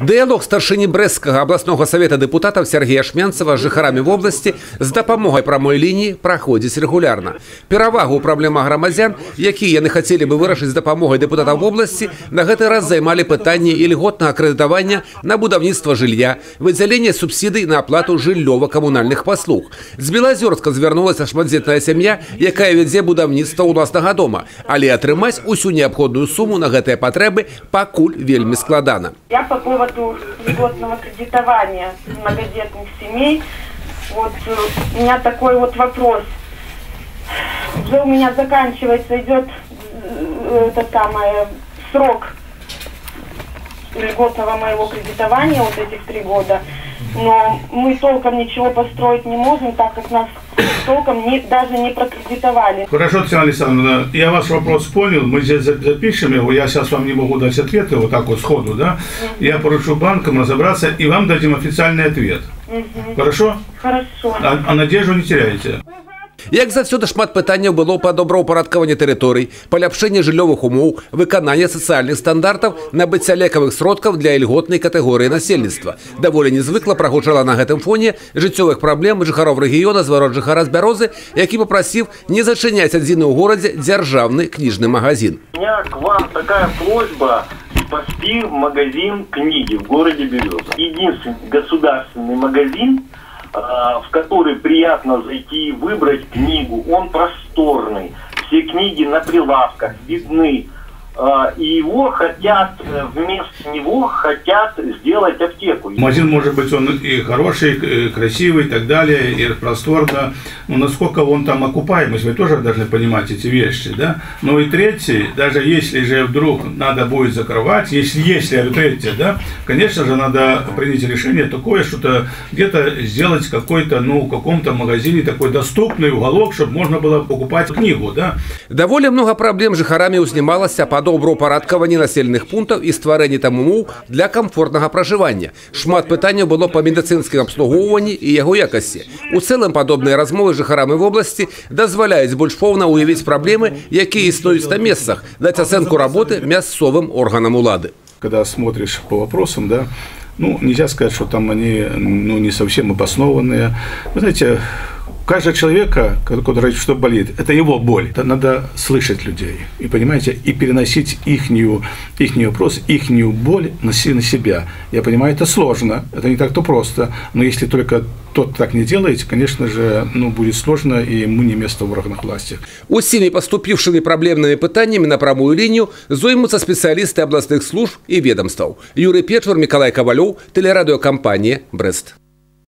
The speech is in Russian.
Дыялог старшыні брэсцкага абласнога савета дэпутатаў Сергея Шмянцева з жыхарамі вобласці з дапамогай прамой лініі праходзіць рэгулярна. Перавагу ў праблемах грамадзян, якія яны хацелі бы вырашыць з дапамогай дэпутатаў вобласці, на гэты раз займалі пытанні ільготнага крэдытавання на будаўніцтва жылля, выдзялення субсідый на аплату жыллёва-камунальных паслуг. З Белазёрска звярнулася шматдзетная сям'я, якая вядзе будаўніцтва ўласнага дома, але атрымаць усю неабходную суму на гэтыя патрэбы пакуль вельмі складана. Я по поводу льготного кредитования многодетных семей, вот э, у меня такой вот вопрос. Уже у меня заканчивается, идет э, это самое, срок льготного моего кредитования, вот этих три года. Но мы толком ничего построить не можем, так как нас толком не, даже не прокредитовали. Хорошо, Татьяна Александровна, я ваш вопрос понял, мы здесь за- запишем его, я сейчас вам не могу дать ответы вот так вот сходу, да? Я поручу банкам разобраться и вам дадим официальный ответ. Хорошо? Хорошо. А, а надежду не теряйте. Як заўсёды шмат пытанняў было па добраўпарадкаванні тэрыторый, паляпшэнне жыллёвых умоў, выканання сацыяльных стандартаў, набыцця лекавых сродкаў для ільготнай катэгорыі насельніцтва. Даволі незвыкла прагучала на гэтым фоне жыццёвых праблем жыхароў рэгіёна зварот жыхара з бярозы, які папрасіў не зачыняць адзіны ў горадзе дзяржаўны кніжны магазин. У меня к вам такая просьба спасти магазин книги в городе Береза. Единственный государственный магазин, а, в который приятно зайти и выбрать книгу. Он просторный. Все книги на прилавках видны. А, И его хотят, э, вместо него хотят сделать аптеку. Магазин может быть он и хороший, и красивый и так далее, и просторно. Но насколько он там окупаемость, вы тоже должны понимать эти вещи, да? Ну и третий, даже если же вдруг надо будет закрывать, если, если, а третье, да, конечно же, надо принять решение такое, что-то где-то сделать какой-то, ну, в каком-то магазине такой доступный уголок, чтобы можно было покупать книгу, да? Даволі многа праблем жыхарамі ўзнімалася па добраўпарадкаванні населеных пунктаў і стварэнні там умоў для камфортнага пражывання. Шмат пытанняў было па медыцынскім абслугоўванні і яго якасці. У цэлым падобныя размовы з жыхарамі вобласці дазваляюць больш поўна ўявіць праблемы, якія існуюць на месцах, даць ацэнку работы мясцовым органам улады. когда смотришь по вопросам, да, ну, нельзя сказать, что там они, ну, не совсем обоснованные. Вы знаете, у каждого человека, который что болит, это его боль. Это надо слышать людей. И, понимаете, и переносить ихнюю, ихний вопрос, ихнюю боль на, се- на себя. Я понимаю, это сложно, это не так-то просто. Но если только тот так не делает, конечно же, ну, будет сложно, и ему не место в органах власти. Усімі паступіўшымі праблемнымі пытаннямі на прамую лінію зоймуцца спецыялісты абласных служб і ведомстваў. Юрый Печвар, Миколай Ковалёў, тэлерадыёкампанія Брест.